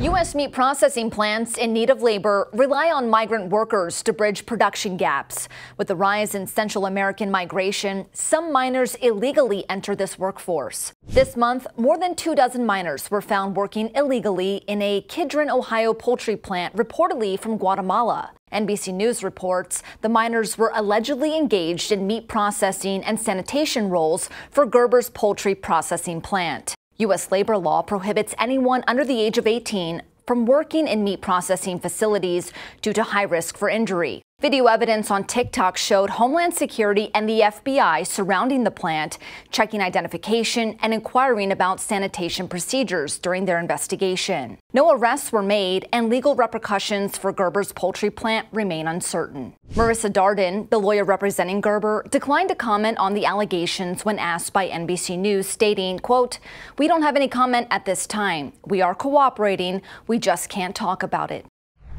U.S. meat processing plants in need of labor rely on migrant workers to bridge production gaps. With the rise in Central American migration, some minors illegally enter this workforce. This month, more than two dozen minors were found working illegally in a Kidron, Ohio poultry plant, reportedly from Guatemala. NBC News reports the minors were allegedly engaged in meat processing and sanitation roles for Gerber's poultry processing plant. U.S. labor law prohibits anyone under the age of 18 from working in meat processing facilities due to high risk for injury. Video evidence on TikTok showed Homeland Security and the FBI surrounding the plant, checking identification and inquiring about sanitation procedures during their investigation. No arrests were made, and legal repercussions for Gerber's poultry plant remain uncertain. Marissa Darden, the lawyer representing Gerber, declined to comment on the allegations when asked by NBC News, stating, quote, We don't have any comment at this time. We are cooperating. We just can't talk about it.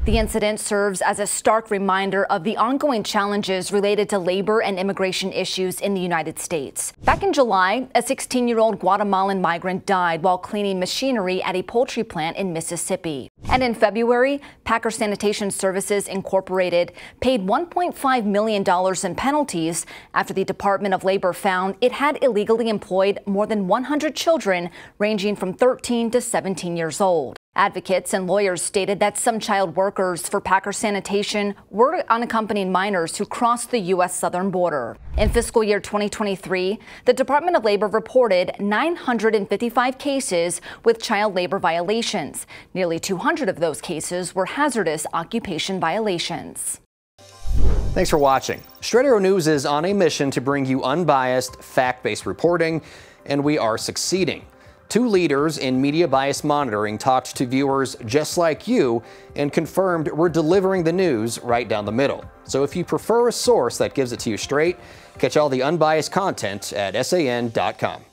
The incident serves as a stark reminder of the ongoing challenges related to labor and immigration issues in the United States. Back in July, a 16 year old Guatemalan migrant died while cleaning machinery at a poultry plant in Mississippi. And in February, Packer Sanitation Services Incorporated paid $1.5 million in penalties after the Department of Labor found it had illegally employed more than 100 children ranging from 13 to 17 years old. Advocates and lawyers stated that some child workers for Packer Sanitation were unaccompanied minors who crossed the U.S. southern border. In fiscal year 2023, the Department of Labor reported 955 cases with child labor violations. Nearly 200 of those cases were hazardous occupation violations. Thanks for watching. Arrow News is on a mission to bring you unbiased, fact-based reporting, and we are succeeding. Two leaders in media bias monitoring talked to viewers just like you and confirmed we're delivering the news right down the middle. So if you prefer a source that gives it to you straight, catch all the unbiased content at san.com.